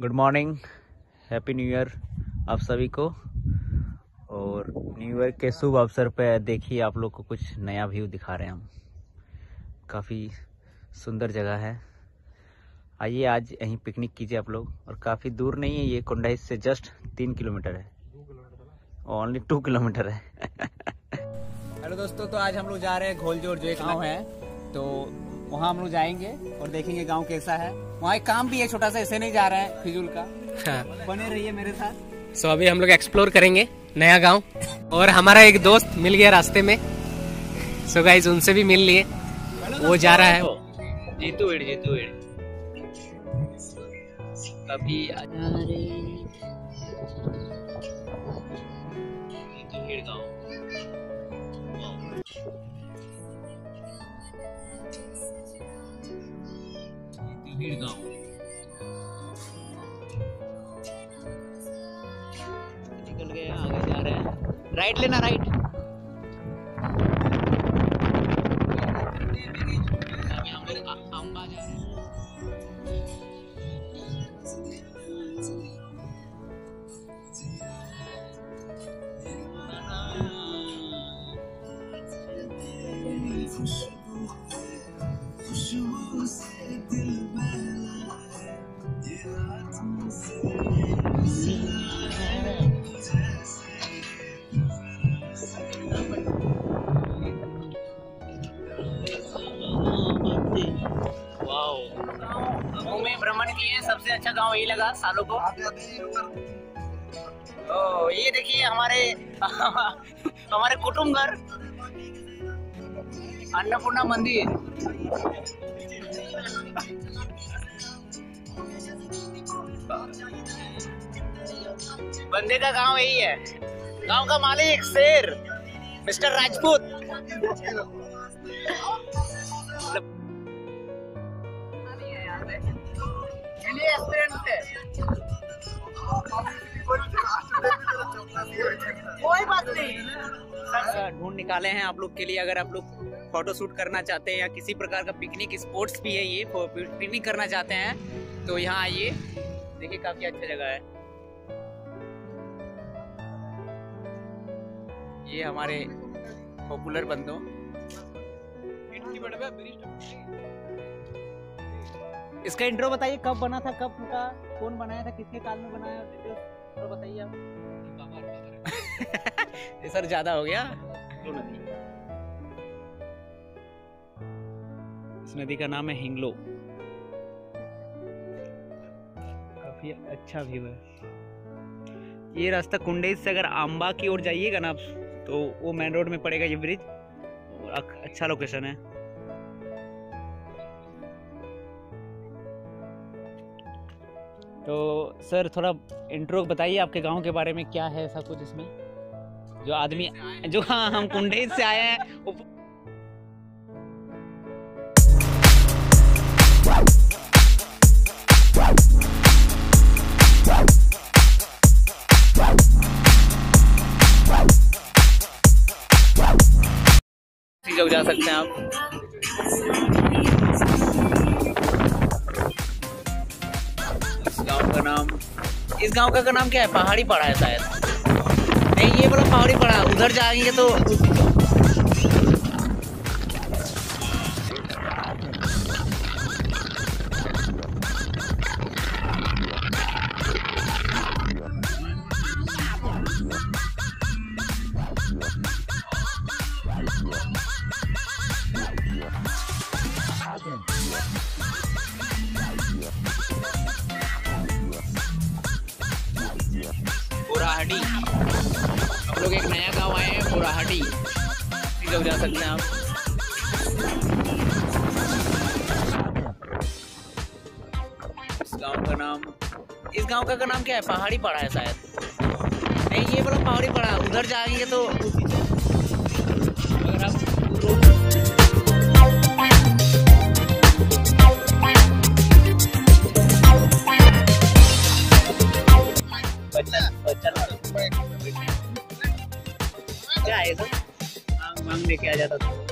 Good morning happy new year आप सभी को। और न्यू ईयर के शुभ अवसर पर देखिए आप लोग को कुछ नया व्यू दिखा रहे हैं हम। काफ़ी सुंदर जगह है। आइए आज यहीं पिकनिक कीजिए आप लोग। और काफ़ी दूर नहीं है ये कोंडाइस से जस्ट तीन किलोमीटर है। ओनली टू किलोमीटर है। हेलो दोस्तों तो आज हम लोग जा रहे हैं घोलजोर, जो एक गाँव है। तो वहाँ हम लोग जाएँगे और देखेंगे गाँव कैसा है। वहाँ एक काम भी है छोटा सा ऐसे नहीं जा रहा है फिजूल का। हाँ। बने रहिए मेरे साथ। सो अभी हम लोग एक्सप्लोर करेंगे नया गाँव और हमारा एक दोस्त मिल गया रास्ते में। सो गाइज़ उनसे भी मिल लिए। वो जा रहा है। जीतू वेड़ जीतू वेड़। कभी जीतू गाँव। वेड़ निकल गए आगे जा रहे हैं। राइट लेना राइट सबसे अच्छा गाँव यही लगा सालों को। ओ ये देखिए हमारे हमारे कुटुंब घर। अन्नपूर्णा मंदिर बंदे का गाँव यही है। गाँव का मालिक शेर, मिस्टर राजपूत। चलिए है। कोई बात नहीं। ढूंढ निकाले हैं आप लोग के लिए, अगर आप लोग फ़ोटो शूट करना चाहते हैं या किसी प्रकार का पिकनिक स्पॉट्स भी है ये पिकनिक करना चाहते हैं तो यहाँ आइए। देखिए काफ़ी अच्छा जगह है। ये हमारे पॉपुलर बंदों। इसका इंट्रो बताइए, कब बना था, कब का, कौन बनाया था, किसके काल में बनाया डिटेल्स बताइए आप। सर ज़्यादा हो गया। इस नदी का नाम है हिंगलो। काफ़ी अच्छा व्यू है। ये रास्ता कुंडेज से अगर आंबा की ओर जाइएगा ना आप तो वो मेन रोड में पड़ेगा ये ब्रिज और अच्छा लोकेशन है। तो सर थोड़ा इंट्रो बताइए आपके गाँव के बारे में क्या है ऐसा कुछ इसमें? जो आदमी जो हाँ हम कुंडेज से आए हैं। वो जा सकते हैं आप। इस गाँव का, नाम क्या है? पहाड़ी पड़ा है शायद। नहीं ये बोला पहाड़ी पड़ा उधर जाएँगे तो बुराहटी। हम लोग एक नया गाँव आए हैं बुराहटी। लोग जा सकते हैं आप इस गाँव का नाम इस गाँव का, का नाम क्या है? पहाड़ी पड़ा है शायद। नहीं ये बोला पहाड़ी पड़ा उधर जाएँगे तो क्या है सर सब मांग मांग लेके आ जाता था